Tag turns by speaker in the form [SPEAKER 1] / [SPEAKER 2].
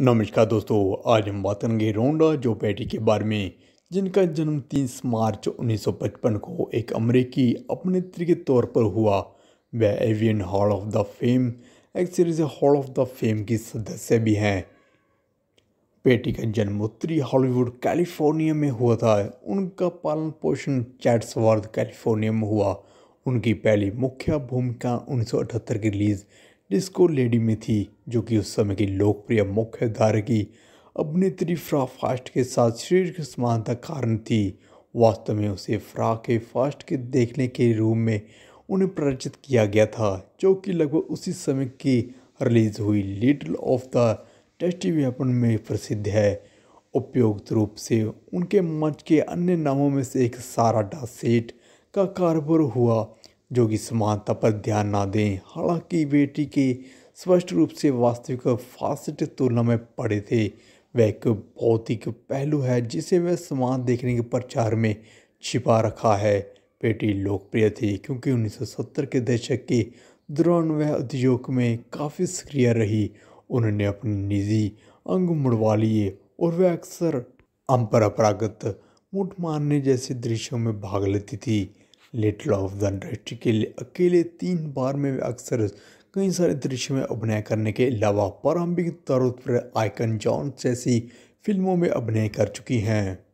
[SPEAKER 1] नमस्कार दोस्तों, आज हम बात करेंगे रोंडा, जो पैटी के बारे में, जिनका जन्म 30 मार्च 1955 को एक अमेरिकी अभिनेत्री के तौर पर हुआ। वह Avian Hall of the Fame, एक series Hall of the Fame की सदस्य भी हैं। पेटी का जन्म उत्तरी हॉलीवुड, कैलिफ़ोर्निया में हुआ था। उनका पालन पोषण चैट्सवर्थ कैलिफ़ोर्निया में हुआ। उनकी पहली मुख्य भूमिका उन्नीस सौ अठहत्तर की रिलीज़ डिस्को लेडी में थी, जो कि उस समय की लोकप्रिय मुख्य धारा की अभिनेत्री फ्रा फास्ट के साथ शरीर समानता कारण थी। वास्तव में उसे फ्रा के फास्ट के देखने के रूम में उन्हें प्रचित किया गया था, जो कि लगभग उसी समय की रिलीज़ हुई। Little of the tasty weapon में प्रसिद्ध है। उपयुक्त रूप से उनके मंच के अन्य नामों में से एक सारा डा सेट का कारोबार हुआ जो कि समानता पर ध्यान ना दें। हालाँकि बेटी के स्पष्ट रूप से वास्तविक फास्ट तुलना में पड़े थे। वह एक भौतिक पहलू है जिसे वह समान देखने के प्रचार में छिपा रखा है। बेटी लोकप्रिय थी क्योंकि 1970 के दशक के दौरान वह उद्योग में काफ़ी सक्रिय रही। उन्होंने अपनी निजी अंग मुड़वा लिए और वह अक्सर अपरंपरागत मुठ मारने जैसे दृश्यों में भाग लेती थी। लिटिल ऑफ़ द इंडस्ट्री के लिए अकेले तीन बार में अक्सर कई सारे दृश्य में अभिनय करने के अलावा प्रारंभिक तौर पर आइकन जॉन जैसी फ़िल्मों में अभिनय कर चुकी हैं।